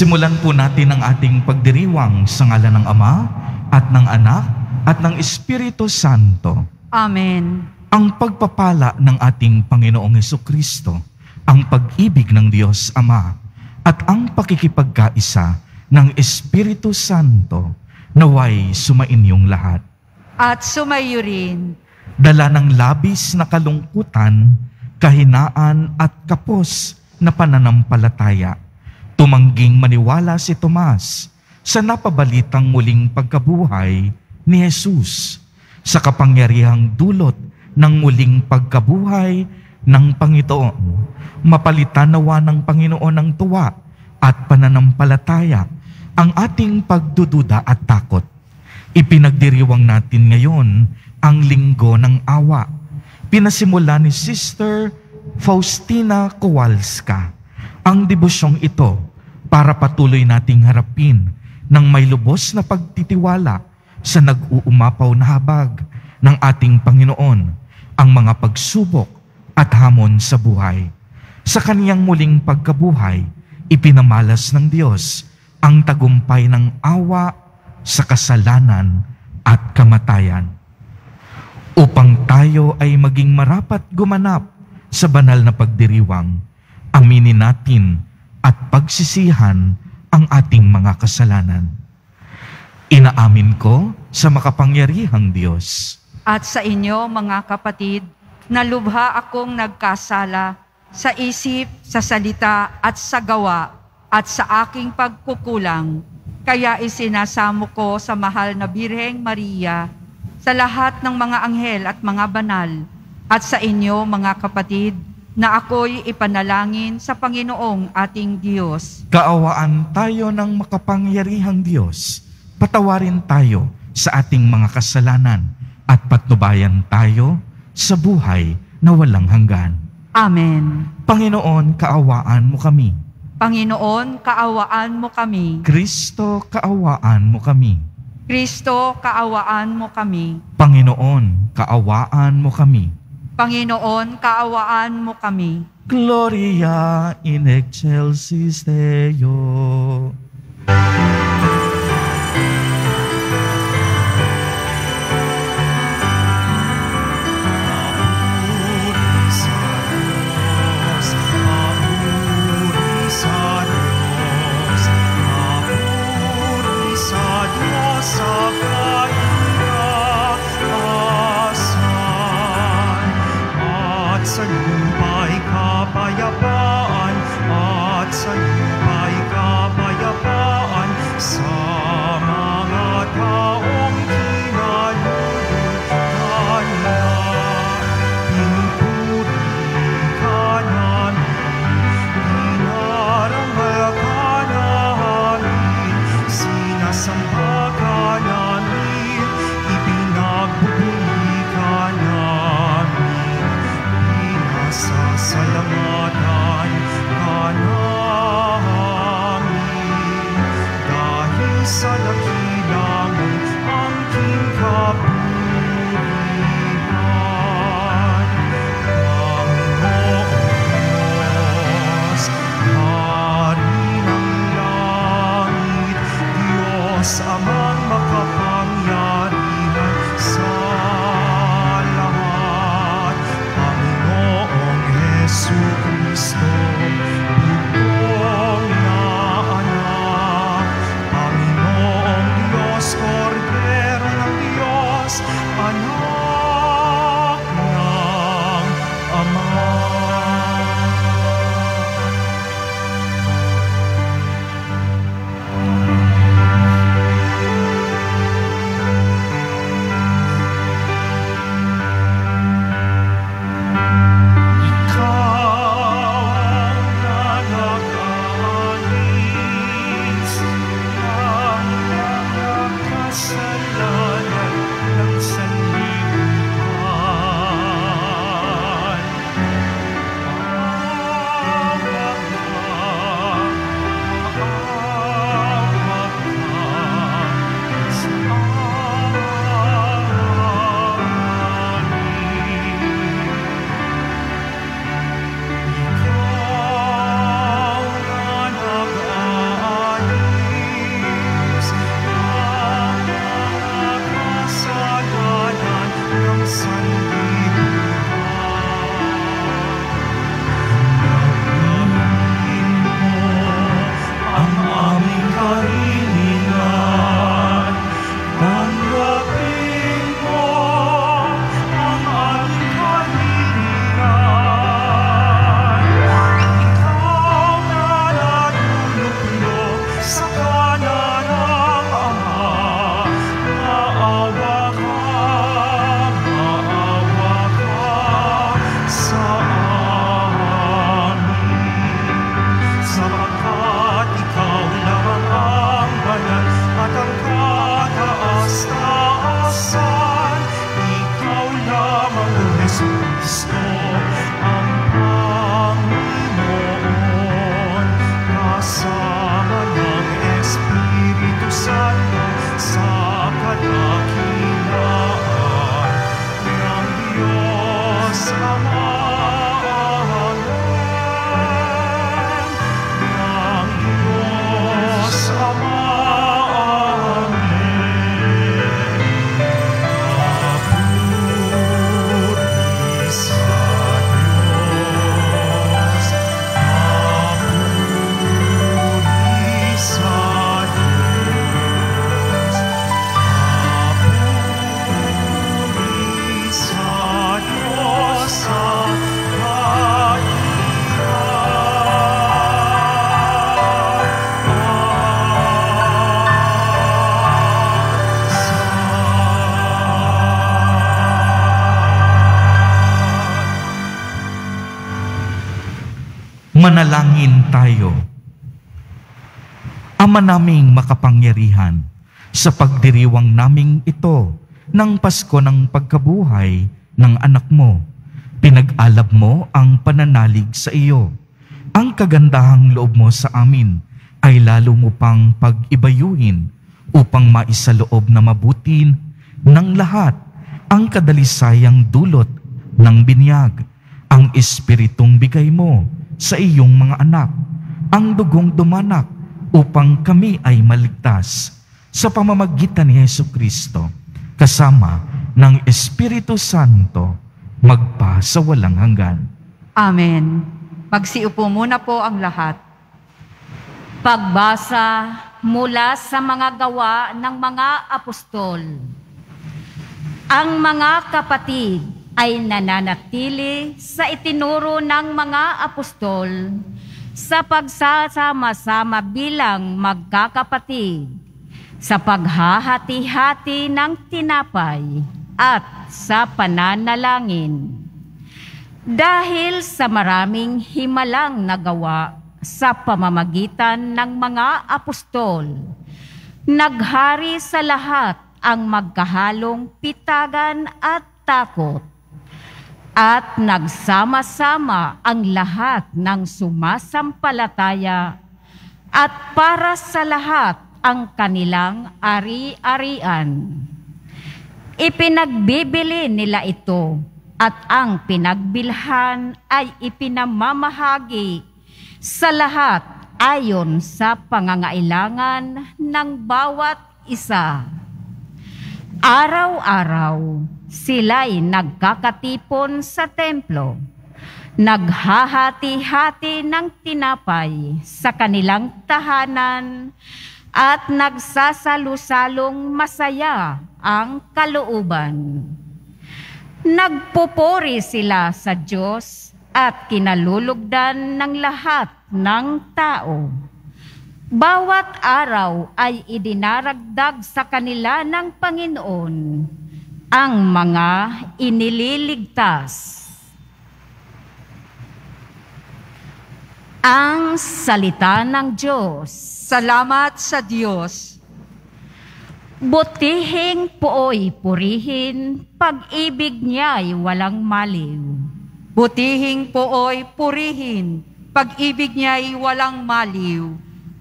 Simulan po natin ang ating pagdiriwang sa ngalan ng Ama at ng Anak at ng Espiritu Santo. Amen. Ang pagpapala ng ating Panginoong Heso Kristo, ang pag-ibig ng Diyos Ama at ang pakikipagkaisa ng Espiritu Santo naway sumainyong lahat. At sumayo rin. Dala ng labis na kalungkutan, kahinaan at kapos na pananampalataya. Tumangging maniwala si Tomas sa napabalitang muling pagkabuhay ni Jesus sa kapangyarihang dulot ng muling pagkabuhay ng Panginoon. Mapalitan nawa ng Panginoon ng tuwa at pananampalataya ang ating pagdududa at takot. Ipinagdiriwang natin ngayon ang linggo ng awa. Pinasimula ni Sister Faustina Kowalska ang debusyong ito para patuloy nating harapin ng may lubos na pagtitiwala sa nag-uumapaw na habag ng ating Panginoon ang mga pagsubok at hamon sa buhay. Sa kaniyang muling pagkabuhay, ipinamalas ng Diyos ang tagumpay ng awa sa kasalanan at kamatayan. Upang tayo ay maging marapat gumanap sa banal na pagdiriwang, aminin natin at pagsisihan ang ating mga kasalanan. Inaamin ko sa makapangyarihang Diyos At sa inyo, mga kapatid, na lubha akong nagkasala sa isip, sa salita at sa gawa at sa aking pagkukulang. Kaya isinasamo ko sa mahal na Birheng Maria, sa lahat ng mga anghel at mga banal, at sa inyo, mga kapatid, na ako'y ipanalangin sa Panginoong ating Diyos. Kaawaan tayo ng makapangyarihang Diyos. Patawarin tayo sa ating mga kasalanan at patnubayan tayo sa buhay na walang hanggan. Amen. Panginoon, kaawaan mo kami. Panginoon, kaawaan mo kami. Kristo, kaawaan mo kami. Kristo, kaawaan mo kami. Panginoon, kaawaan mo kami. Panginoon, kaawaan mo kami. Gloria in excelsis Deo. Sa Diyos, sa Diyos, sa Diyos sa lupa'y kapayapaan, at sa lupa'y kapayapaan, sa mga taong Manalangin tayo. Ama naming makapangyarihan, sa pagdiriwang naming ito ng Pasko ng pagkabuhay ng anak mo, pinag-alab mo ang pananalig sa iyo. Ang kagandahang loob mo sa amin ay lalo mo pang pag-ibayuhin upang maisaloob na mabutin ng lahat ang kadalisayang dulot ng binyag, ang espiritong bigay mo sa iyong mga anak, ang dugong dumanak upang kami ay maligtas sa pamamagitan ni Yesu Kristo kasama ng Espiritu Santo magpa sa walang hanggan. Amen. Magsiupo muna po ang lahat. Pagbasa mula sa mga gawa ng mga apostol. Ang mga kapatid ay nananatili sa itinuro ng mga apostol sa pagsasama-sama bilang magkakapatid, sa paghahati-hati ng tinapay at sa pananalangin. Dahil sa maraming himalang nagawa sa pamamagitan ng mga apostol, naghari sa lahat ang magkahalong pitagan at takot at nagsama-sama ang lahat ng sumasampalataya at para sa lahat ang kanilang ari-arian. Ipinagbibili nila ito at ang pinagbilhan ay ipinamamahagi sa lahat ayon sa pangangailangan ng bawat isa. Araw-araw, sila'y nagkakatipon sa templo, naghahati-hati ng tinapay sa kanilang tahanan at nagsasalusalong masaya ang kalooban. Nagpupuri sila sa Diyos at kinalulugdan ng lahat ng tao. Bawat araw ay idinaragdag sa kanila ng Panginoon ang mga inililigtas. Ang salita ng Diyos. Salamat sa Diyos. Butihing pooy purihin, pag-ibig niya'y walang maliw. Butihing pooy purihin, pag-ibig niya'y walang maliw.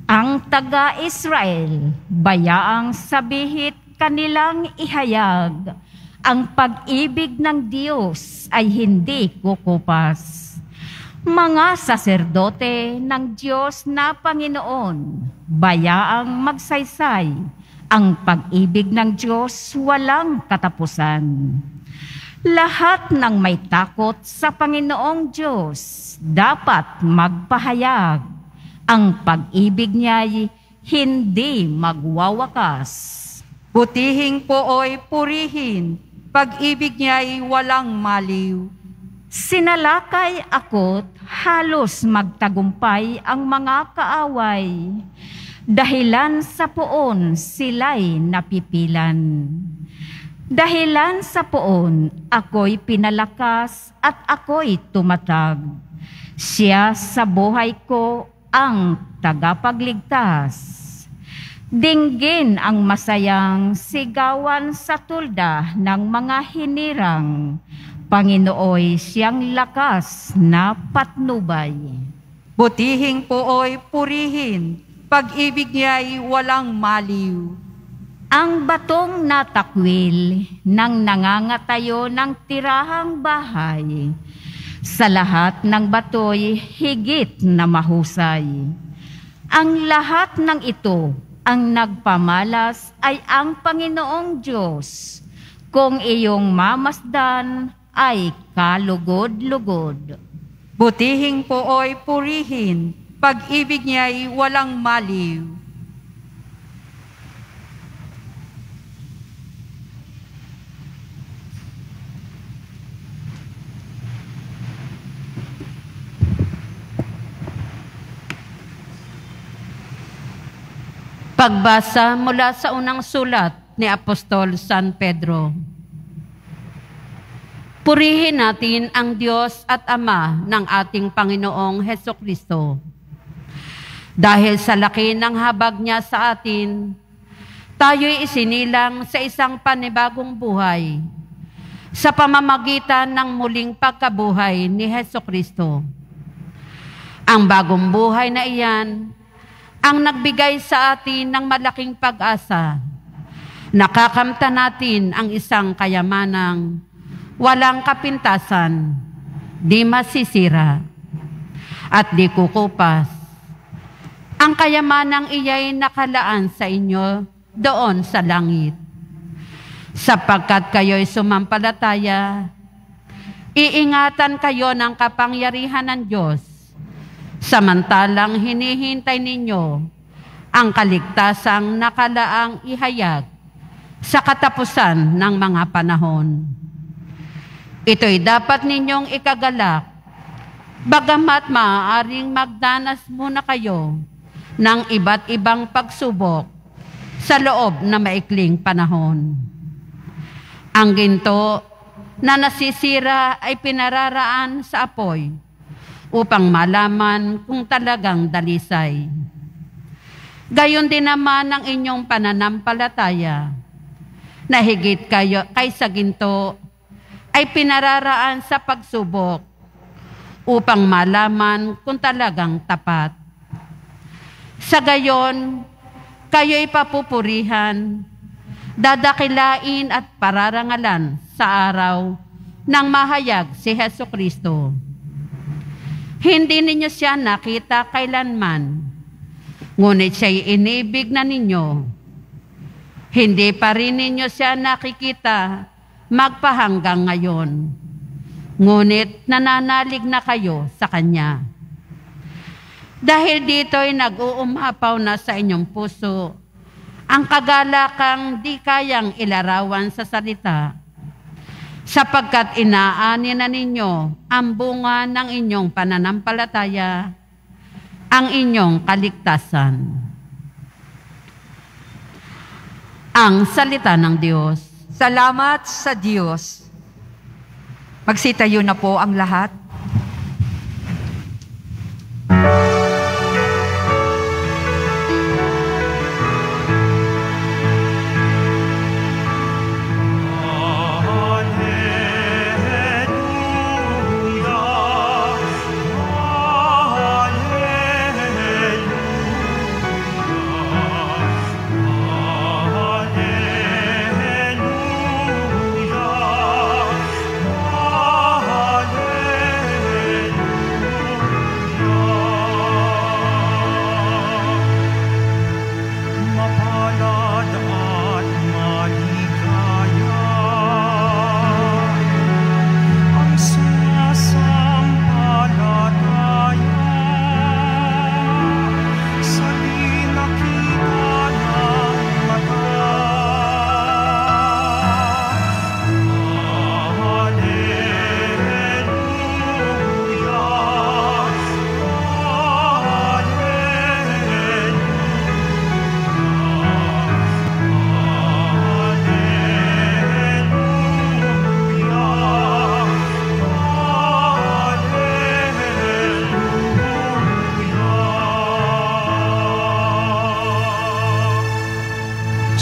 Ang taga-Israel, bayaang sabihit kanilang ihayag, ang pag-ibig ng Diyos ay hindi kukupas. Mga saserdote ng Diyos na Panginoon, bayaang magsaysay, ang pag-ibig ng Diyos walang katapusan. Lahat ng may takot sa Panginoong Diyos dapat magpahayag. Ang pag-ibig niya'y hindi magwawakas. Butihing pooy purihin, pag-ibig niya'y walang maliw. Sinalakay ako't halos magtagumpay ang mga kaaway. Dahilan sa poon sila'y napipilan. Dahilan sa poon ako'y pinalakas at ako'y tumatag. Siya sa buhay ko ang tagapagligtas. Dinggin ang masayang sigawan sa tulda ng mga hinirang. Panginooy siyang lakas na patnubay. Butihing pooy purihin, pag-ibig niya'y walang maliw. Ang batong natakwil ng nangangatayo ng tirahang bahay. Sa lahat ng batoy, higit na mahusay. Ang lahat ng ito, ang nagpamalas ay ang Panginoong Diyos. Kung iyong mamasdan, ay kalugod-lugod. Butihing pooy purihin, pag-ibig niya'y walang maliw. Pagbasa mula sa unang sulat ni Apostol San Pedro. Purihin natin ang Diyos at Ama ng ating Panginoong Heso Kristo. Dahil sa laki ng habag niya sa atin, tayo'y isinilang sa isang panibagong buhay sa pamamagitan ng muling pagkabuhay ni Heso Kristo. Ang bagong buhay na iyan ang nagbigay sa atin ng malaking pag-asa. Nakakamta natin ang isang kayamanang walang kapintasan, di masisira, at di kukupas. Ang kayamanang iyay nakalaan sa inyo doon sa langit. Sapagkat kayo'y sumampalataya, iingatan kayo ng kapangyarihan ng Diyos, samantalang hinihintay ninyo ang kaligtasang nakalaang ihayag sa katapusan ng mga panahon. Ito'y dapat ninyong ikagalak, bagamat maaaring magdanas muna kayo ng iba't ibang pagsubok sa loob na maikling panahon. Ang ginto na nasisira ay pinararaan sa apoy upang malaman kung talagang dalisay. Gayon din naman ang inyong pananampalataya na higit kayo, kaysa ginto ay pinararaan sa pagsubok upang malaman kung talagang tapat. Sa gayon, kayo'y papupurihan, dadakilain at pararangalan sa araw ng mahayag si Heso Kristo. Hindi ninyo siya nakita kailanman, ngunit siya'y inibig na ninyo. Hindi pa rin ninyo siya nakikita magpahanggang ngayon. Ngunit nananalig na kayo sa Kanya. Dahil dito'y nag-uumapaw na sa inyong puso ang kagalakang di kayang ilarawan sa salita, sapagkat inaani na ninyo ang bunga ng inyong pananampalataya, ang inyong kaligtasan. Ang salita ng Diyos. Salamat sa Diyos. Magsitayo na po ang lahat.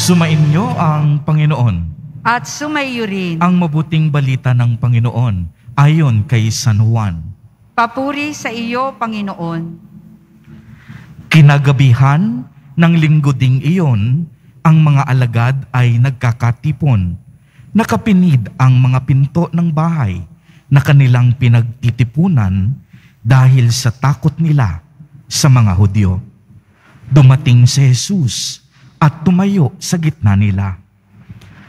Sumainyo ang Panginoon, At sumayo rin. ang mabuting balita ng Panginoon ayon kay San Juan. Papuri sa iyo, Panginoon. Kinagabihan ng linggo ding iyon, ang mga alagad ay nagkakatipon. Nakapinid ang mga pinto ng bahay na kanilang pinagtitipunan dahil sa takot nila sa mga Hudyo. Dumating si Jesus at tumayo sa gitna nila.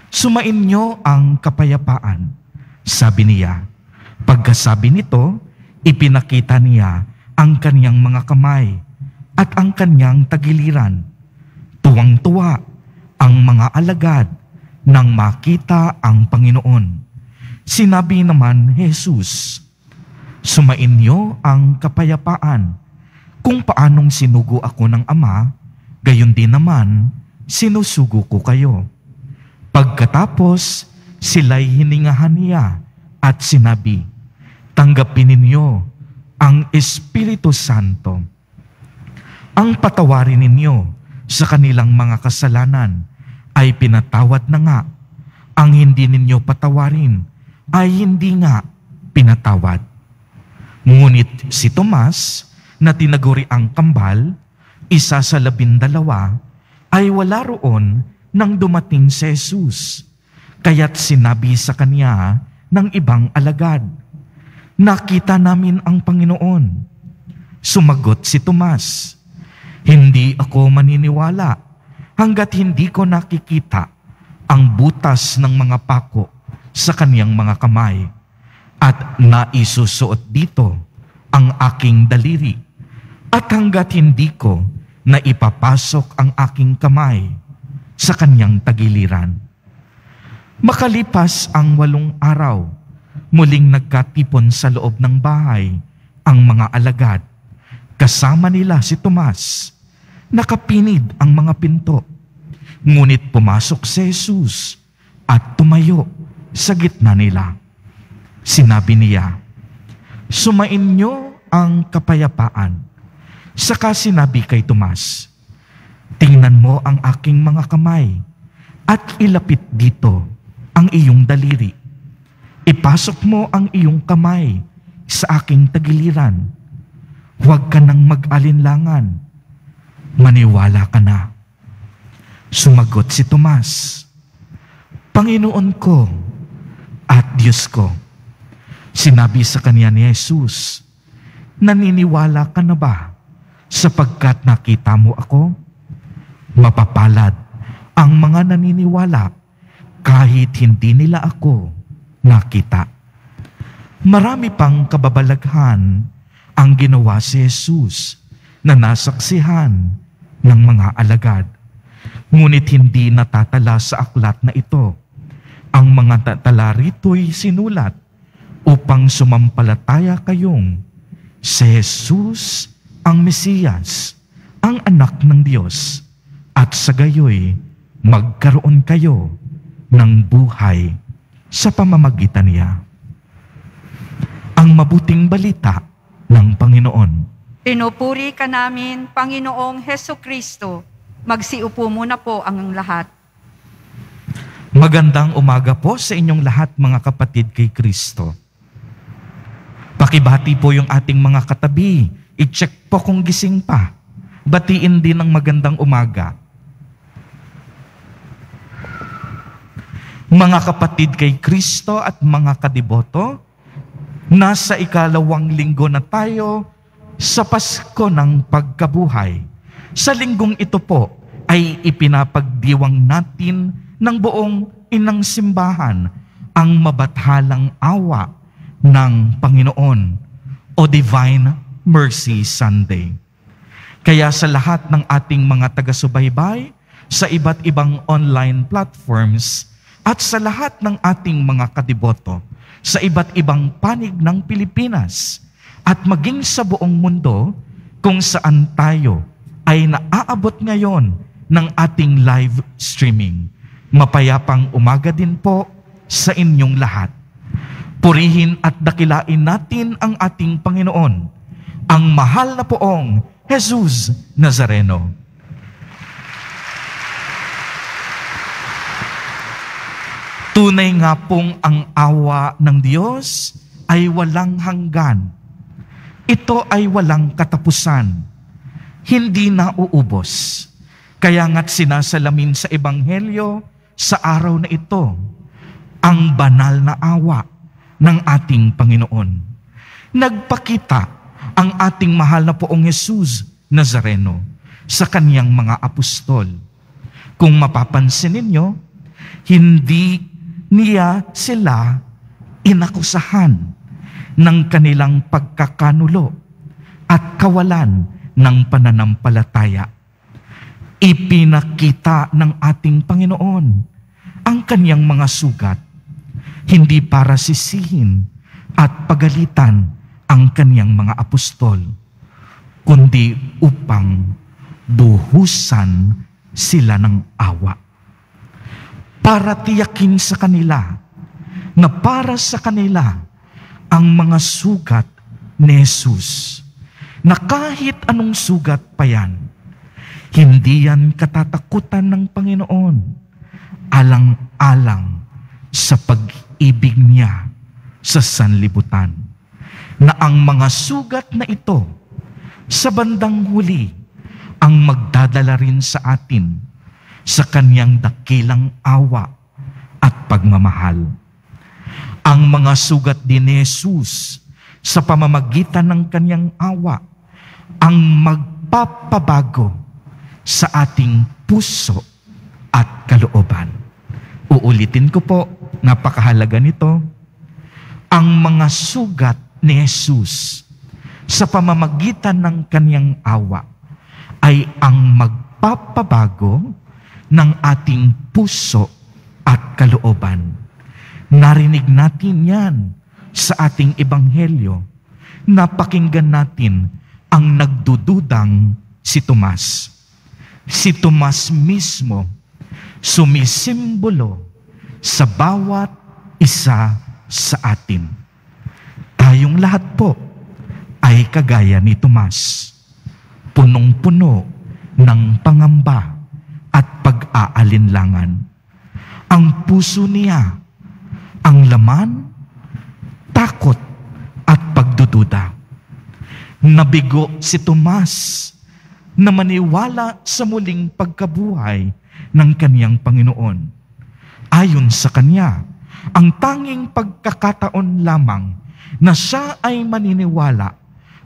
Sumainyo ang kapayapaan, sabi niya. Pagkasabi nito, ipinakita niya ang kaniyang mga kamay at ang kanyang tagiliran. Tuwang-tuwa ang mga alagad nang makita ang Panginoon. Sinabi naman Jesus, Sumainyo ang kapayapaan. Kung paanong sinugo ako ng Ama, gayon din naman sinusugo ko kayo. Pagkatapos, sila'y hiningahan niya at sinabi, Tanggapin ninyo ang Espiritu Santo. Ang patawarin ninyo sa kanilang mga kasalanan ay pinatawad na nga. Ang hindi ninyo patawarin ay hindi nga pinatawad. Ngunit si Tomas, na tinaguri ang kambal, isa sa labindalawa, ay wala roon nang dumating si Jesus. Kaya't sinabi sa kanya ng ibang alagad, Nakita namin ang Panginoon. Sumagot si Tomas, Hindi ako maniniwala hanggat hindi ko nakikita ang butas ng mga pako sa kaniyang mga kamay at naisusuot dito ang aking daliri at hanggat hindi ko na ipapasok ang aking kamay sa kanyang tagiliran. Makalipas ang walong araw, muling nagkatipon sa loob ng bahay ang mga alagad. Kasama nila si Tomas. Nakapinid ang mga pinto. Ngunit pumasok si Jesus at tumayo sa gitna nila. Sinabi niya, Sumain niyo ang kapayapaan. Saka sinabi kay Tomas, Tingnan mo ang aking mga kamay at ilapit dito ang iyong daliri Ipasok mo ang iyong kamay sa aking tagiliran. Huwag ka nang mag-alinlangan. Maniwala ka na. Sumagot si Tomas, Panginoon ko at Diyos ko. Sinabi sa kanya ni Jesus, Naniniwala ka na ba sapagkat nakita mo ako? Mapapalad ang mga naniniwala kahit hindi nila ako nakita. Marami pang kababalaghan ang ginawa si Jesus na nasaksihan ng mga alagad. Ngunit hindi natatala sa aklat na ito. Ang mga tatala rito'y sinulat upang sumampalataya kayong si Jesus ang Mesiyas, ang anak ng Diyos, at sa gayoy magkaroon kayo ng buhay sa pamamagitan niya. Ang mabuting balita ng Panginoon. Pinupuri ka namin, Panginoong Heso Kristo. Magsiupo muna po ang lahat. Magandang umaga po sa inyong lahat mga kapatid kay Kristo. Pakibati po yung ating mga katabi. I-check po kung gising pa. Batiin din ng magandang umaga mga kapatid kay Kristo at mga kadiboto, nasa ikalawang linggo na tayo sa Pasko ng Pagkabuhay. Sa linggong ito po ay ipinapagdiwang natin ng buong inang simbahan ang mabathalang awa ng Panginoon o Divine Mercy Sunday. Kaya sa lahat ng ating mga taga-subaybay sa iba't ibang online platforms, at sa lahat ng ating mga kadiboto sa iba't ibang panig ng Pilipinas at maging sa buong mundo kung saan tayo ay naaabot ngayon ng ating live streaming. Mapayapang umaga din po sa inyong lahat. Purihin at dakilain natin ang ating Panginoon, ang mahal na poong Jesus Nazareno. Tunay nga pong ang awa ng Diyos ay walang hanggan. Ito ay walang katapusan. Hindi na uubos. Kaya nga't sinasalamin sa Ebanghelyo sa araw na ito, ang banal na awa ng ating Panginoon. Nagpakita ang ating mahal na poong Jesus Nazareno sa kaniyang mga apostol. Kung mapapansin ninyo, hindi niya sila inakusahan ng kanilang pagkakanulo at kawalan ng pananampalataya. Ipinakita ng ating Panginoon ang kanyang mga sugat, hindi para sisihin at pagalitan ang kanyang mga apostol, kundi upang buhusan sila ng awa para tiyakin sa kanila na para sa kanila ang mga sugat ni Jesus. Na kahit anong sugat pa yan, hindi yan katatakutan ng Panginoon. Alang-alang sa pag-ibig niya sa sanlibutan. Na ang mga sugat na ito sa bandang huli ang magdadala rin sa atin sa kanyang dakilang awa at pagmamahal. Ang mga sugat din ni Jesus sa pamamagitan ng kanyang awa ang magpapabago sa ating puso at kalooban. Uulitin ko po, napakahalaga nito. Ang mga sugat ni Jesus sa pamamagitan ng kanyang awa ay ang magpapabago ng ating puso at kalooban. Narinig natin yan sa ating ebanghelyo. Napakinggan natin ang nagdududang si Tomas. Si Tomas mismo sumisimbolo sa bawat isa sa atin. Tayong lahat po ay kagaya ni Tomas, punong-puno ng pangamba at pag-aalinlangan. Ang puso niya, ang laman, takot at pagdududa. Nabigo si Tomas na maniwala sa muling pagkabuhay ng kaniyang Panginoon. Ayon sa kanya, ang tanging pagkakataon lamang na siya ay maniniwala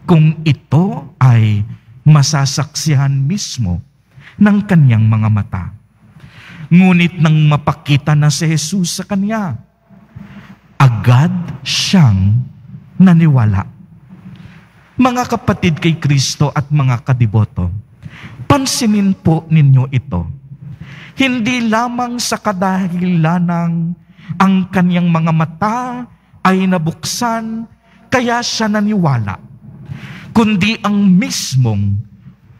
kung ito ay masasaksihan mismo ng kanyang mga mata. Ngunit nang mapakita na si Jesus sa kanya, agad siyang naniwala. Mga kapatid kay Kristo at mga kadiboto, pansinin po ninyo ito. Hindi lamang sa kadahilanang ang kanyang mga mata ay nabuksan, kaya siya naniwala, kundi ang mismong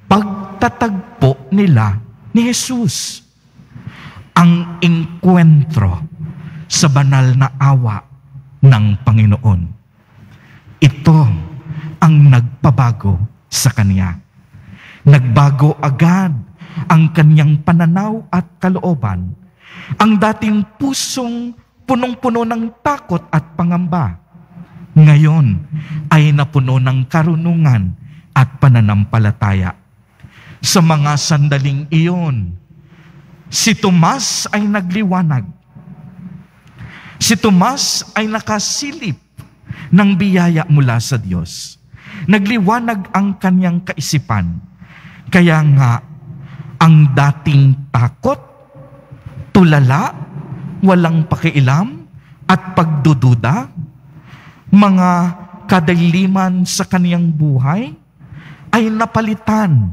pagtatagpo nila ni Jesus. Ang engkwentro sa banal na awa ng Panginoon. Ito ang nagpabago sa Kanya. Nagbago agad ang kanyang pananaw at kalooban. Ang dating pusong punong-puno ng takot at pangamba. Ngayon ay napuno ng karunungan at pananampalataya. Sa mga sandaling iyon, si Tomas ay nagliwanag. Si Tomas ay nakasilip ng biyaya mula sa Diyos. Nagliwanag ang kanyang kaisipan. Kaya nga, ang dating takot, tulala, walang pakialam, at pagdududa, mga kadaliman sa kaniyang buhay, ay napalitan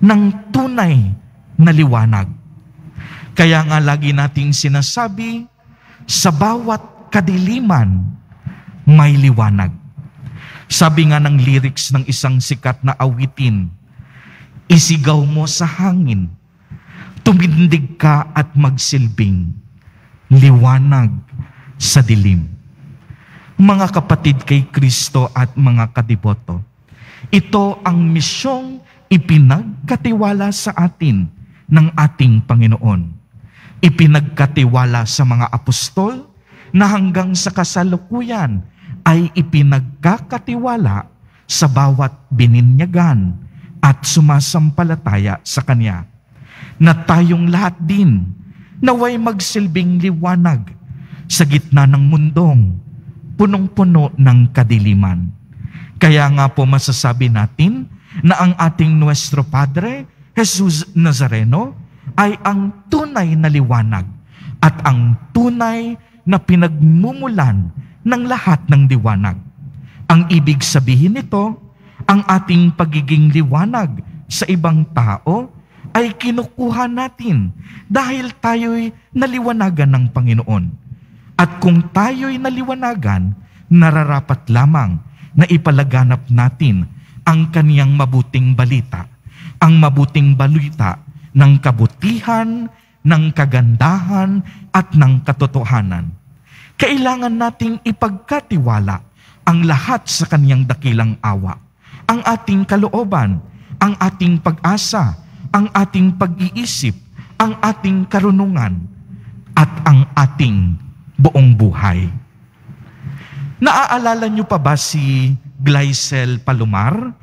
ng tunay na liwanag. Kaya nga lagi nating sinasabi, sa bawat kadiliman, may liwanag. Sabi nga ng lyrics ng isang sikat na awitin, isigaw mo sa hangin, tumindig ka at magsilbing, liwanag sa dilim. Mga kapatid kay Kristo at mga kadiboto, ito ang misyong ipinagkatiwala sa atin ng ating Panginoon. Ipinagkatiwala sa mga apostol na hanggang sa kasalukuyan ay ipinagkakatiwala sa bawat bininyagan at sumasampalataya sa Kanya. Na tayong lahat din naway magsilbing liwanag sa gitna ng mundong punong-puno ng kadiliman. Kaya nga po masasabi natin na ang ating Nuestro Padre, Jesus Nazareno, ay ang tunay na liwanag at ang tunay na pinagmumulan ng lahat ng liwanag. Ang ibig sabihin nito, ang ating pagiging liwanag sa ibang tao ay kinukuha natin dahil tayo'y naliwanagan ng Panginoon. At kung tayo'y naliwanagan, nararapat lamang na ipalaganap natin ang kaniyang mabuting balita, ang mabuting balita ng kabutihan, ng kagandahan at ng katotohanan. Kailangan nating ipagkatiwala ang lahat sa kaniyang dakilang awa. Ang ating kalooban, ang ating pag-asa, ang ating pag-iisip, ang ating karunungan, at ang ating buong buhay. Naaalala niyo pa ba si Glycel Palomar?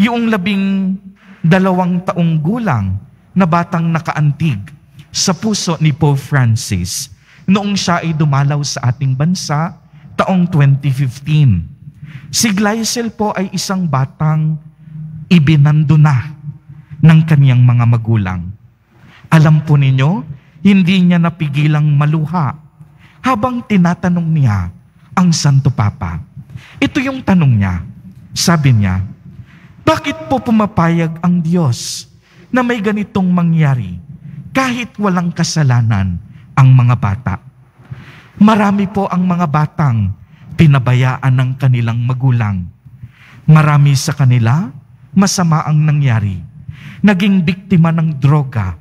Yung labing dalawang taong gulang na batang nakaantig sa puso ni Pope Francis noong siya ay dumalaw sa ating bansa taong 2015. Si Glycel po ay isang batang ibinando na ng kaniyang mga magulang. Alam po ninyo, hindi niya napigilang maluha habang tinatanong niya ang Santo Papa. Ito yung tanong niya. Sabi niya, bakit po pumapayag ang Diyos na may ganitong mangyari kahit walang kasalanan ang mga bata? Marami po ang mga batang pinabayaan ng kanilang magulang. Marami sa kanila masama ang nangyari. Naging biktima ng droga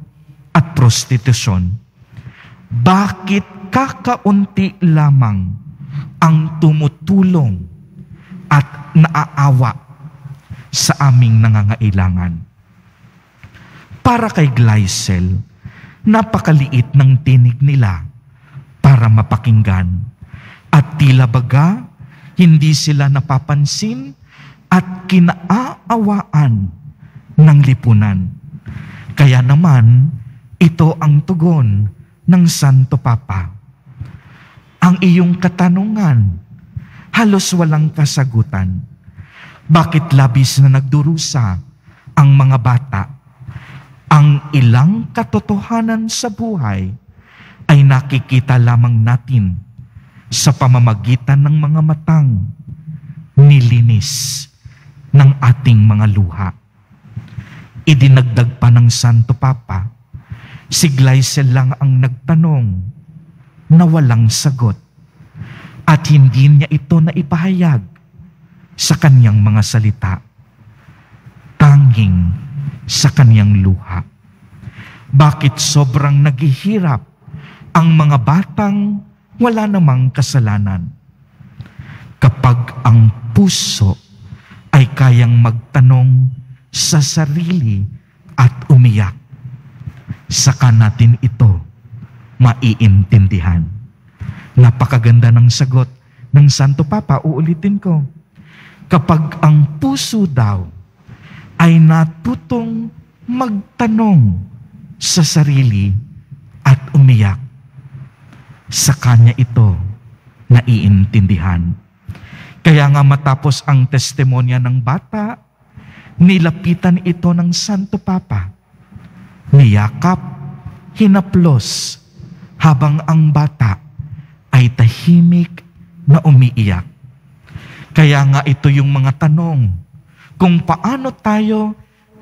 at prostitusyon. Bakit kakaunti lamang ang tumutulong at naaawa sa aming nangangailangan? Para kay Glycel, napakaliit ng tinig nila para mapakinggan. At tila baga, hindi sila napapansin at kinaawaan ng lipunan. Kaya naman, ito ang tugon ng Santo Papa. Ang iyong katanungan, halos walang kasagutan. Bakit labis na nagdurusa ang mga bata? Ang ilang katotohanan sa buhay ay nakikita lamang natin sa pamamagitan ng mga matang nilinis ng ating mga luha. Idinagdag pa ng Santo Papa, si Glycel lang ang nagtanong na walang sagot at hindi niya ito na ipahayag sa kanyang mga salita. Tanging sa kanyang luha. Bakit sobrang naghihirap ang mga batang wala namang kasalanan. Kapag ang puso ay kayang magtanong sa sarili at umiyak, saka natin ito maiintindihan. Napakaganda ng sagot ng Santo Papa, uulitin ko. Kapag ang puso daw ay natutong magtanong sa sarili at umiyak, sa Kanya ito naiintindihan. Kaya nga matapos ang testimonya ng bata, nilapitan ito ng Santo Papa. Niyakap, hinaplos, habang ang bata ay tahimik na umiiyak. Kaya nga ito yung mga tanong kung paano tayo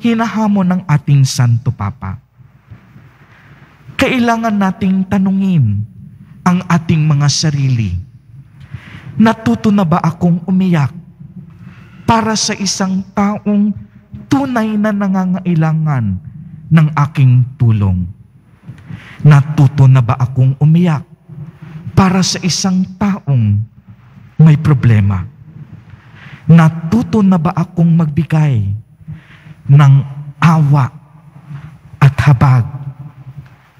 hinahamon ng ating Santo Papa. Kailangan nating tanungin ang ating mga sarili. Natuto na ba akong umiyak para sa isang taong tunay na nangangailangan ng aking tulong? Natuto na ba akong umiyak para sa isang taong may problema? Natuto na ba akong magbigay ng awa at habag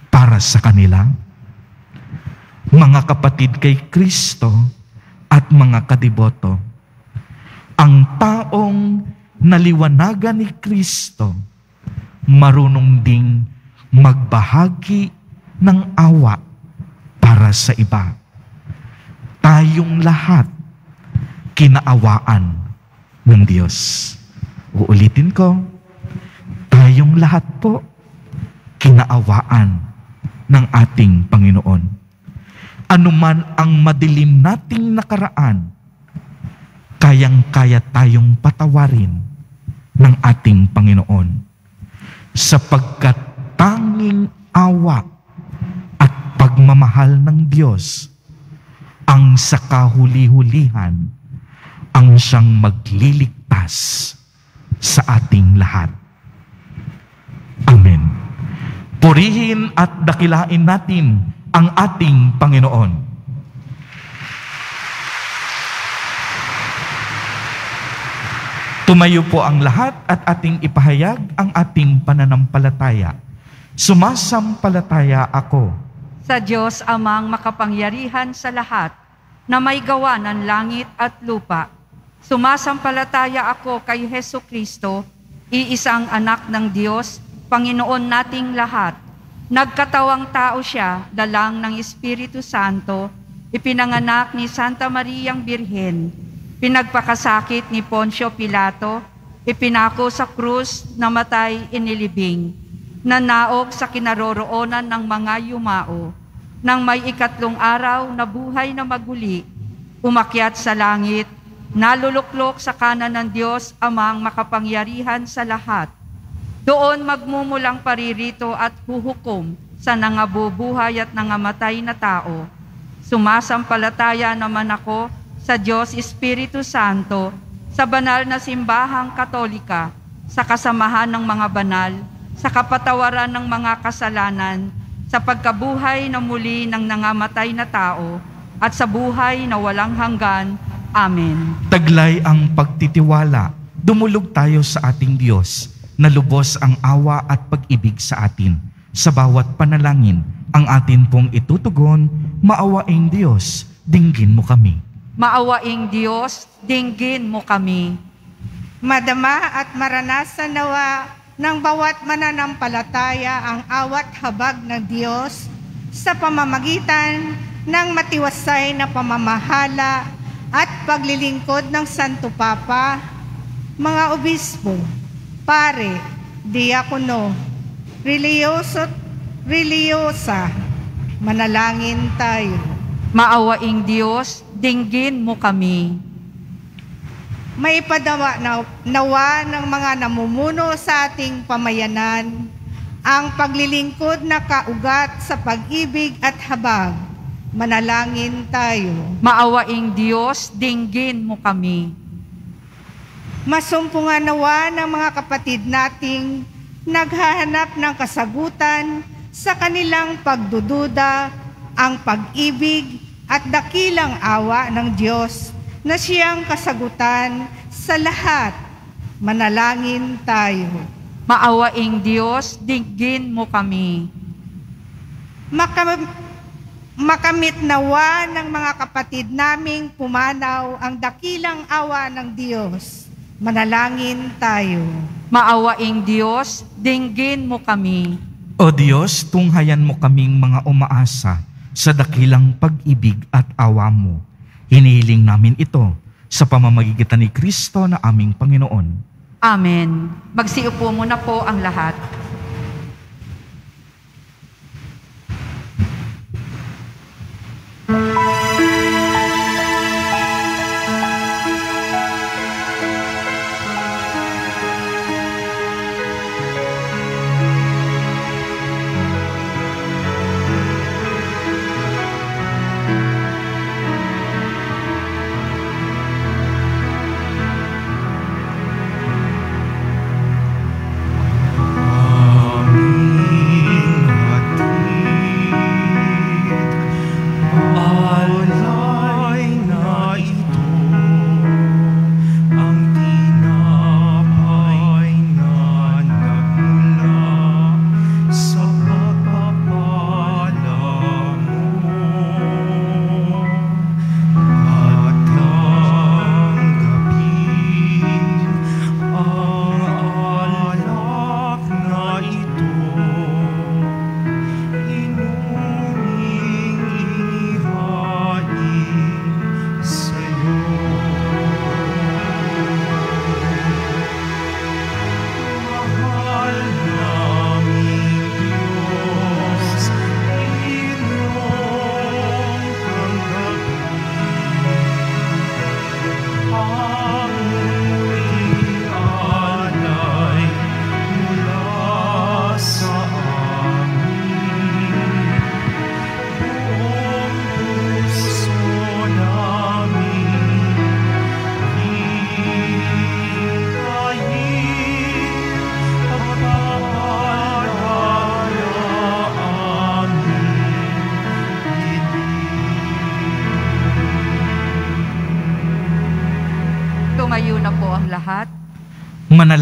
para sa kanila? mga kapatid kay Kristo at mga kadiboto. Ang taong naliwanagan ni Kristo, marunong ding magbahagi ng awa para sa iba. Tayong lahat kinaawaan ng Diyos. Uulitin ko, tayong lahat po kinaawaan ng ating Panginoon anuman ang madilim nating nakaraan, kayang-kaya tayong patawarin ng ating Panginoon. Sapagkat tanging awa at pagmamahal ng Diyos ang sa kahuli-hulihan ang siyang magliligtas sa ating lahat. Amen. Purihin at dakilain natin ang ating Panginoon. Tumayo po ang lahat at ating ipahayag ang ating pananampalataya. Sumasampalataya ako Sa Diyos amang makapangyarihan sa lahat, na may gawa ng langit at lupa. Sumasampalataya ako kay Heso Kristo, iisang anak ng Diyos, Panginoon nating lahat. Nagkatawang tao siya, dalang ng Espiritu Santo, ipinanganak ni Santa Mariang Birhen, pinagpakasakit ni Poncio Pilato, ipinako sa krus, namatay, inilibing, nanaog sa kinaroroonan ng mga yumao, nang may ikatlong araw na buhay na maguli, umakyat sa langit, naluluklok sa kanan ng Diyos amang makapangyarihan sa lahat. Doon magmumulang paririto at huhukom sa nangabubuhay at nangamatay na tao. Sumasampalataya naman ako sa Diyos Espiritu Santo, sa banal na simbahang katolika, sa kasamahan ng mga banal, sa kapatawaran ng mga kasalanan, sa pagkabuhay na muli ng nangamatay na tao, at sa buhay na walang hanggan. Amen. Taglay ang pagtitiwala. Dumulog tayo sa ating Diyos na lubos ang awa at pag-ibig sa atin. Sa bawat panalangin, ang atin pong itutugon, maawaing Diyos, dinggin mo kami. Maawaing Diyos, dinggin mo kami. Madama at maranasan nawa ng bawat mananampalataya ang awat habag ng Diyos sa pamamagitan ng matiwasay na pamamahala at paglilingkod ng Santo Papa, mga obispo, pare, diakono, religyoso, religyosa, manalangin tayo. Maawaing Diyos, dinggin mo kami. Maipadawa na, nawa ng mga namumuno sa ating pamayanan ang paglilingkod na kaugat sa pag-ibig at habag. Manalangin tayo. Maawaing Diyos, dinggin mo kami. Masumpungan nawa ng mga kapatid nating naghahanap ng kasagutan sa kanilang pagdududa, ang pag-ibig at dakilang awa ng Diyos na siyang kasagutan sa lahat. Manalangin tayo. Maawaing Diyos, dinggin mo kami. Makam- makamit nawa ng mga kapatid naming pumanaw ang dakilang awa ng Diyos. Manalangin tayo. Maawaing Diyos, dinggin mo kami. O Diyos, tunghayan mo kaming mga umaasa sa dakilang pag-ibig at awa mo. Hinihiling namin ito sa pamamagitan ni Kristo na aming Panginoon. Amen. Magsiupo muna po ang lahat.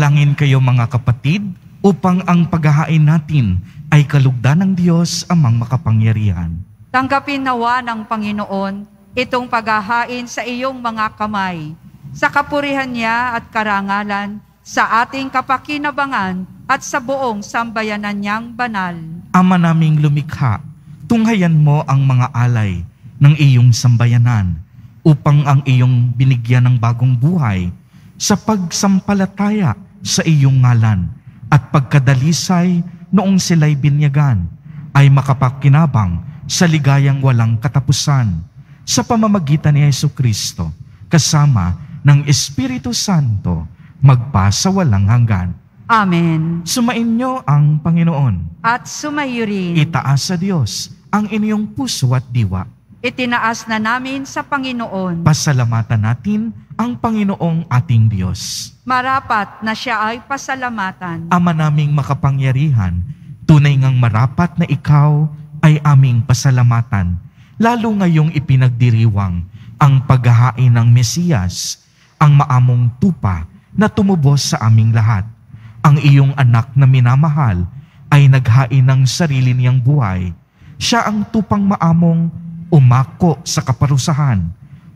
Manalangin kayo mga kapatid upang ang paghahain natin ay kalugdan ng Diyos amang makapangyarihan. Tanggapin nawa ng Panginoon itong paghahain sa iyong mga kamay, sa kapurihan niya at karangalan, sa ating kapakinabangan at sa buong sambayanan niyang banal. Ama naming lumikha, tunghayan mo ang mga alay ng iyong sambayanan upang ang iyong binigyan ng bagong buhay sa pagsampalataya sa iyong ngalan at pagkadalisay noong sila'y binyagan ay makapakinabang sa ligayang walang katapusan sa pamamagitan ni Yesu Kristo kasama ng Espiritu Santo magpa sa walang hanggan. Amen. Sumainyo ang Panginoon. At sumayo rin. Itaas sa Diyos ang inyong puso at diwa. Itinaas na namin sa Panginoon. Pasalamatan natin ang Panginoong ating Diyos. Marapat na siya ay pasalamatan. Ama naming makapangyarihan, tunay ngang marapat na ikaw ay aming pasalamatan, lalo ngayong ipinagdiriwang ang paghahain ng Mesiyas, ang maamong tupa na tumubos sa aming lahat. Ang iyong anak na minamahal ay naghain ng sarili niyang buhay. Siya ang tupang maamong umako sa kaparusahan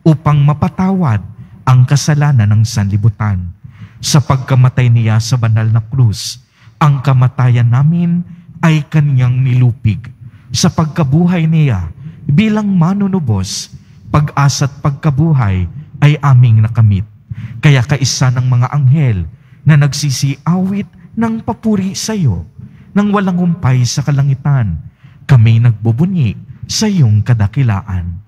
upang mapatawad ang kasalanan ng sanlibutan. Sa pagkamatay niya sa banal na krus, ang kamatayan namin ay kanyang nilupig. Sa pagkabuhay niya bilang manunubos, pag-asa't pagkabuhay ay aming nakamit. Kaya kaisa ng mga anghel na nagsisiawit ng papuri sa iyo, nang walang humpay sa kalangitan, kami nagbubunyi sa iyong kadakilaan.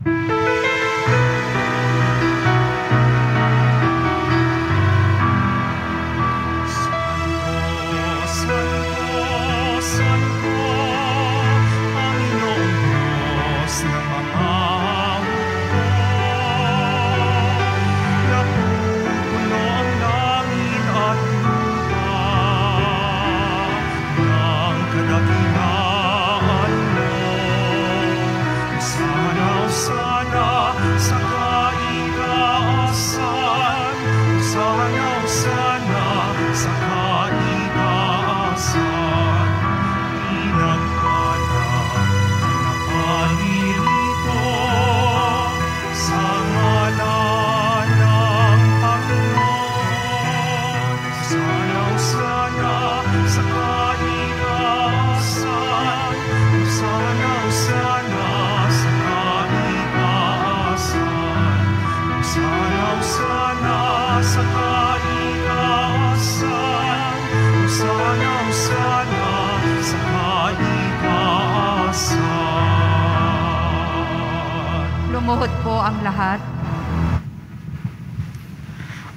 Lumuhod po ang lahat.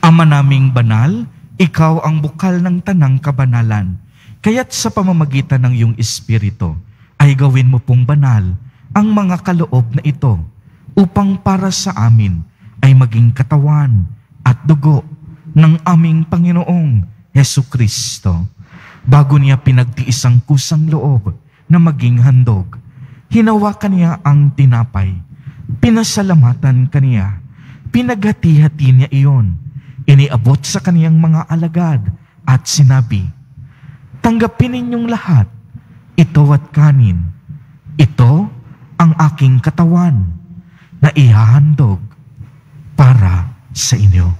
Ama naming banal, ikaw ang bukal ng tanang kabanalan. Kaya't sa pamamagitan ng iyong Espiritu, ay gawin mo pong banal ang mga kaloob na ito upang para sa amin ay maging katawan at dugo ng aming Panginoong Heso Kristo. Bago niya pinagtiis ang kusang loob na maging handog, hinawakan niya ang tinapay, pinasalamatan kaniya, pinaghati-hati niya iyon, iniabot sa kaniyang mga alagad at sinabi, Tanggapin ninyong lahat, ito at kanin. Ito ang aking katawan na ihahandog para sa inyo.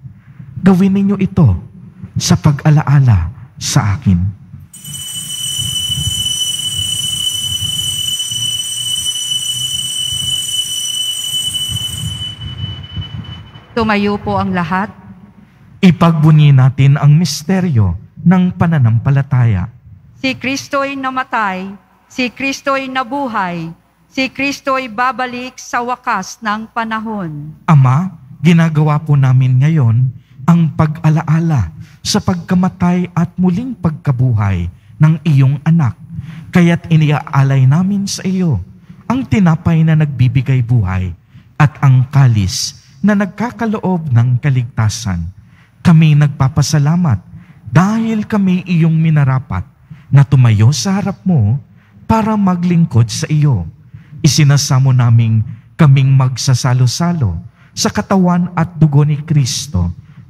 Gawin ninyo ito sa pag-alaala sa akin. Tumayo po ang lahat. Ipagbunyi natin ang misteryo ng pananampalataya. Si Kristo'y namatay, si Kristo'y nabuhay, si Kristo'y babalik sa wakas ng panahon. Ama, ginagawa po namin ngayon ang pag-alaala sa pagkamatay at muling pagkabuhay ng iyong anak. Kaya't iniaalay namin sa iyo ang tinapay na nagbibigay buhay at ang kalis na nagkakaloob ng kaligtasan. Kami nagpapasalamat dahil kami iyong minarapat na tumayo sa harap mo para maglingkod sa iyo. Isinasamo naming kaming magsasalo-salo sa katawan at dugo ni Kristo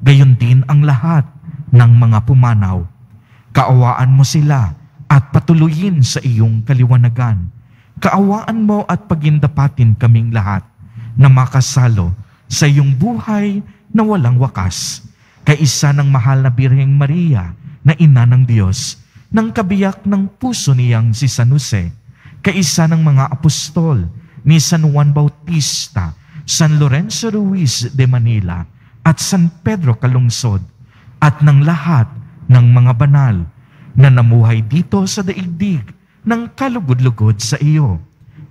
Gayon din ang lahat ng mga pumanaw. Kaawaan mo sila at patuloyin sa iyong kaliwanagan. Kaawaan mo at pagindapatin kaming lahat na makasalo sa iyong buhay na walang wakas. Kaisa ng mahal na Birheng Maria na ina ng Diyos, ng kabiyak ng puso niyang si San Jose, kaisa ng mga apostol ni San Juan Bautista, San Lorenzo Ruiz de Manila, at San Pedro Calungsod, at ng lahat ng mga banal na namuhay dito sa daigdig ng kalugod-lugod sa iyo.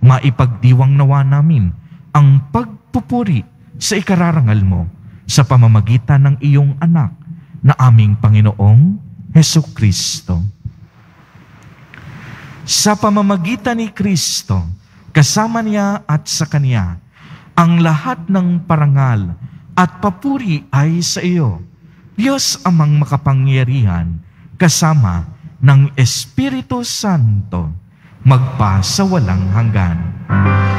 Maipagdiwang nawa namin ang pagpupuri sa ikararangal mo sa pamamagitan ng iyong anak na aming Panginoong Heso Kristo. Sa pamamagitan ni Kristo, kasama niya at sa Kanya, ang lahat ng parangal at papuri ay sa iyo. Diyos amang makapangyarihan, kasama ng Espiritu Santo, magpa sa walang hanggan. Amen.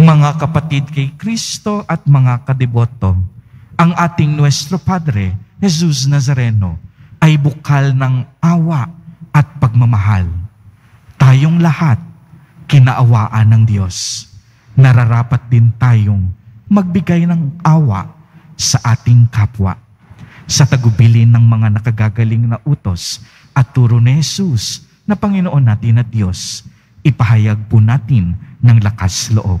Mga kapatid kay Kristo at mga kadeboto, ang ating Nuestro Padre, Jesus Nazareno, ay bukal ng awa at pagmamahal. Tayong lahat, kinaawaan ng Diyos. Nararapat din tayong magbigay ng awa sa ating kapwa. Sa tagubilin ng mga nakagagaling na utos at turo ni Jesus na Panginoon natin at Diyos, ipahayag po natin ng lakas loob.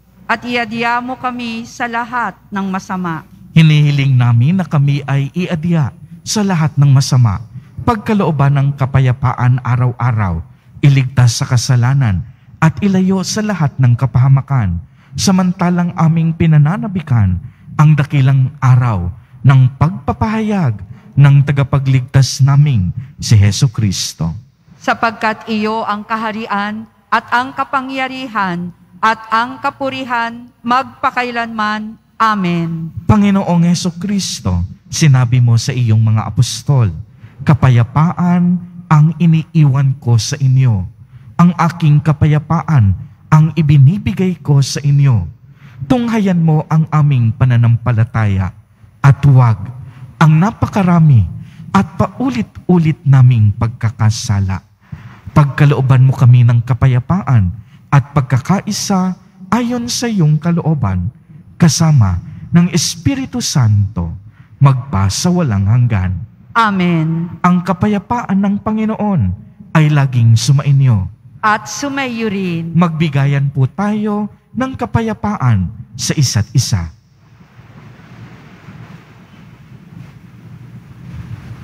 at iadya mo kami sa lahat ng masama. Hinihiling namin na kami ay iadya sa lahat ng masama, pagkalooban ng kapayapaan araw-araw, iligtas sa kasalanan, at ilayo sa lahat ng kapahamakan, samantalang aming pinananabikan ang dakilang araw ng pagpapahayag ng tagapagligtas naming si Heso Kristo. sapagkat iyo ang kaharian at ang kapangyarihan at ang kapurihan magpakailanman. Amen. Panginoong Heso Kristo, sinabi mo sa iyong mga apostol, kapayapaan ang iniiwan ko sa inyo. Ang aking kapayapaan ang ibinibigay ko sa inyo. Tunghayan mo ang aming pananampalataya at huwag ang napakarami at paulit-ulit naming pagkakasala. Pagkalooban mo kami ng kapayapaan at pagkakaisa ayon sa iyong kalooban, kasama ng Espiritu Santo, magpa sa walang hanggan. Amen. Ang kapayapaan ng Panginoon ay laging sumainyo. At sumayo rin. Magbigayan po tayo ng kapayapaan sa isa't isa.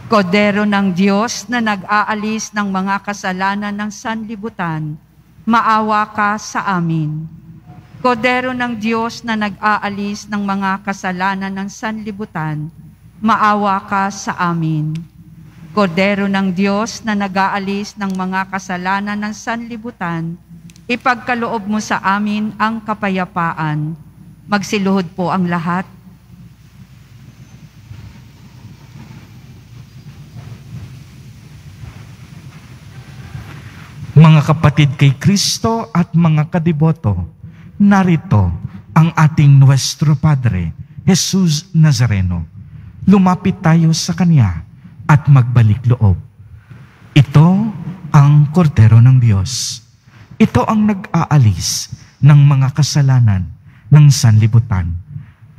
Kodero ng Diyos na nag-aalis ng mga kasalanan ng sanlibutan, maawa ka sa amin. Kodero ng Diyos na nag-aalis ng mga kasalanan ng sanlibutan, maawa ka sa amin. Kodero ng Diyos na nag-aalis ng mga kasalanan ng sanlibutan, ipagkaloob mo sa amin ang kapayapaan. Magsiluhod po ang lahat. Mga kapatid kay Kristo at mga kadiboto, narito ang ating Nuestro Padre, Jesus Nazareno. Lumapit tayo sa Kanya at magbalik loob. Ito ang kordero ng Diyos. Ito ang nag-aalis ng mga kasalanan ng sanlibutan.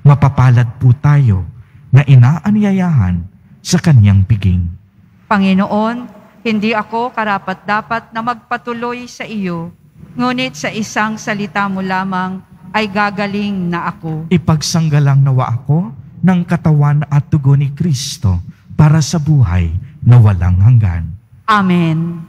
Mapapalad po tayo na inaanyayahan sa Kanyang piging. Panginoon, hindi ako karapat-dapat na magpatuloy sa iyo, ngunit sa isang salita mo lamang ay gagaling na ako. Ipagsanggalang nawa ako ng katawan at tugo ni Kristo para sa buhay na walang hanggan. Amen.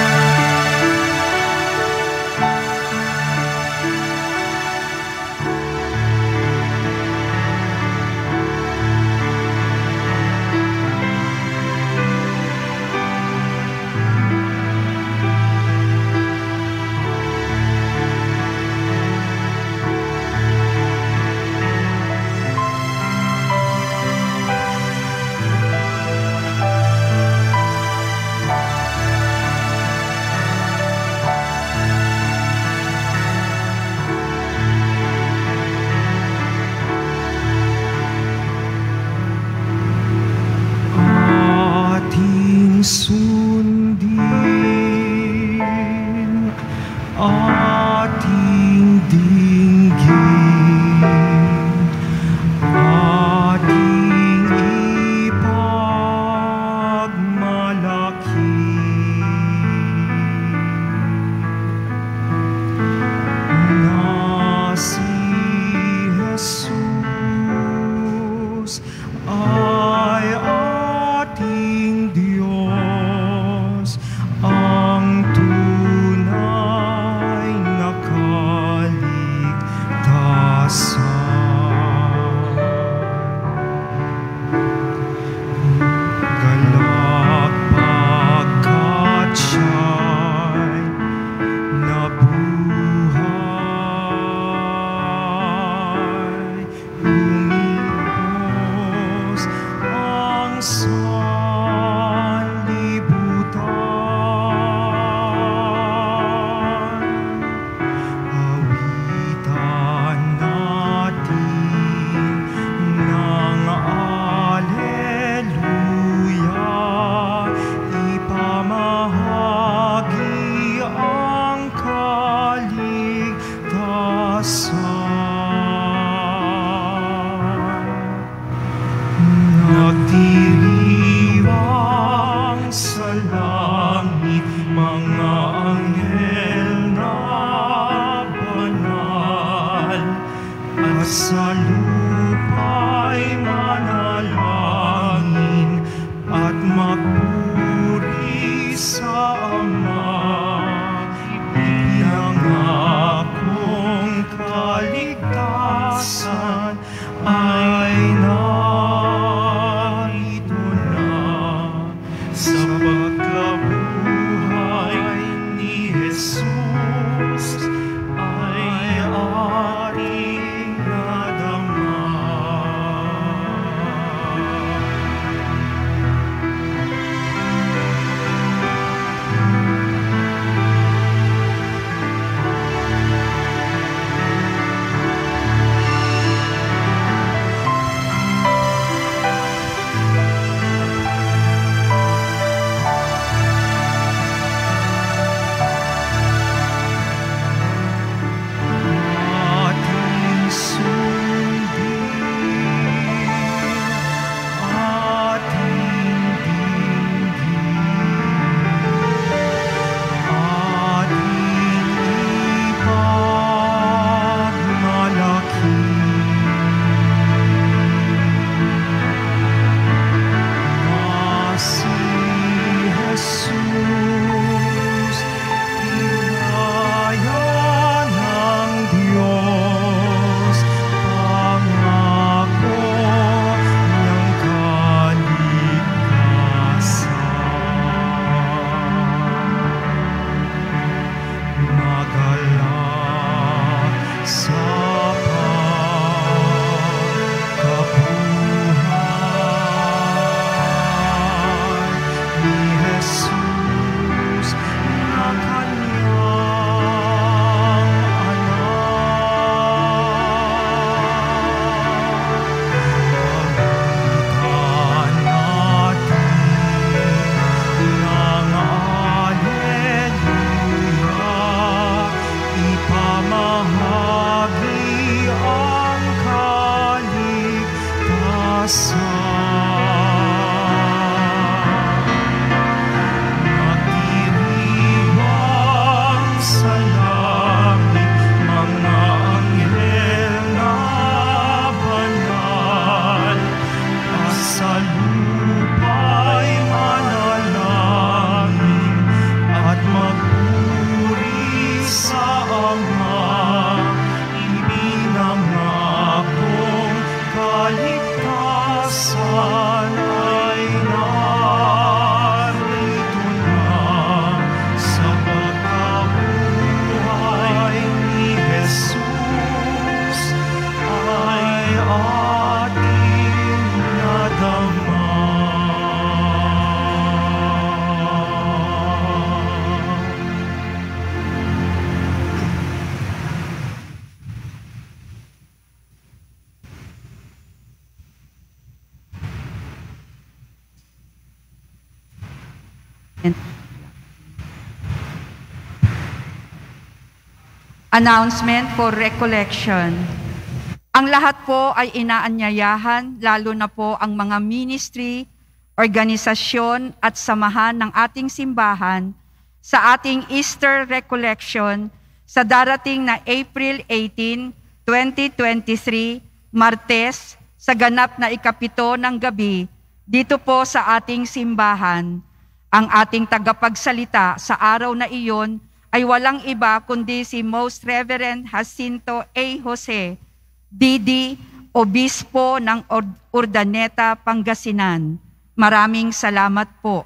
Announcement for recollection. Ang lahat po ay inaanyayahan, lalo na po ang mga ministry, organisasyon at samahan ng ating simbahan sa ating Easter recollection sa darating na April 18, 2023, Martes, sa ganap na ikapito ng gabi, dito po sa ating simbahan. Ang ating tagapagsalita sa araw na iyon ay walang iba kundi si Most Reverend Jacinto A. Jose, Didi, Obispo ng Ur- Urdaneta, Pangasinan. Maraming salamat po.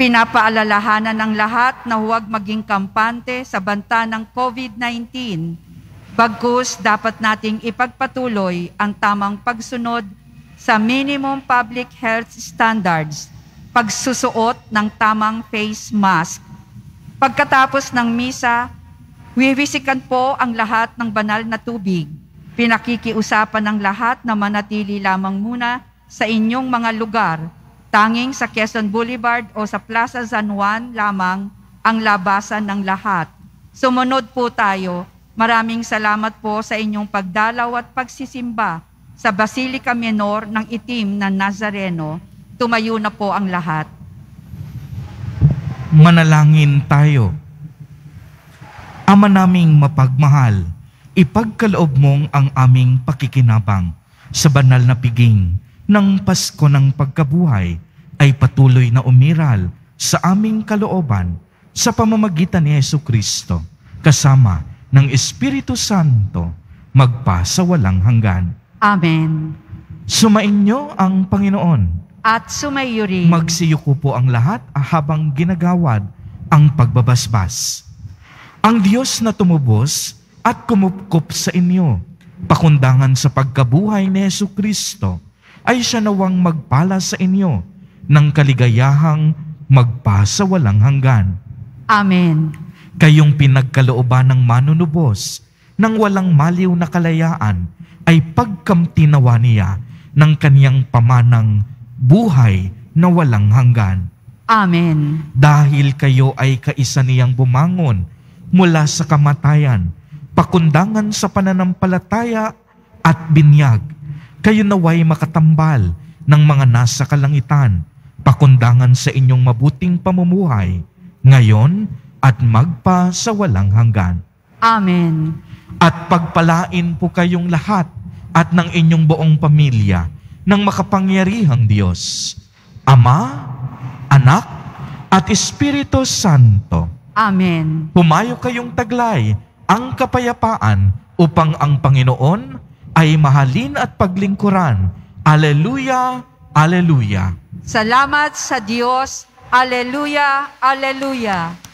Pinapaalalahanan ng lahat na huwag maging kampante sa banta ng COVID-19. Bagkus dapat nating ipagpatuloy ang tamang pagsunod sa minimum public health standards, pagsusuot ng tamang face mask. Pagkatapos ng misa, wiwisikan po ang lahat ng banal na tubig. Pinakikiusapan ng lahat na manatili lamang muna sa inyong mga lugar. Tanging sa Quezon Boulevard o sa Plaza San Juan lamang ang labasan ng lahat. Sumunod po tayo. Maraming salamat po sa inyong pagdalaw at pagsisimba sa Basilica Menor ng Itim na Nazareno. Tumayo na po ang lahat. Manalangin tayo. Ama naming mapagmahal, ipagkaloob mong ang aming pakikinabang sa banal na piging ng Pasko ng pagkabuhay ay patuloy na umiral sa aming kalooban sa pamamagitan ni Yesu Kristo kasama ng Espiritu Santo magpa sa walang hanggan. Amen. Sumainyo ang Panginoon. At sumayo rin. Magsiyuko po ang lahat habang ginagawad ang pagbabasbas. Ang Diyos na tumubos at kumupkup sa inyo, pakundangan sa pagkabuhay ni Yesu Kristo, ay siya nawang magpala sa inyo ng kaligayahang magpasa walang hanggan. Amen. Kayong pinagkalooban ng manunubos ng walang maliw na kalayaan ay pagkamtinawa niya ng kaniyang pamanang buhay na walang hanggan. Amen. Dahil kayo ay kaisa niyang bumangon mula sa kamatayan, pakundangan sa pananampalataya at binyag, kayo naway makatambal ng mga nasa kalangitan, pakundangan sa inyong mabuting pamumuhay, ngayon at magpa sa walang hanggan. Amen. At pagpalain po kayong lahat at ng inyong buong pamilya ng makapangyarihang Diyos, Ama, Anak, at Espiritu Santo. Amen. Pumayo kayong taglay ang kapayapaan upang ang Panginoon ay mahalin at paglingkuran. Aleluya, Aleluya. Salamat sa Diyos. Aleluya, aleluya.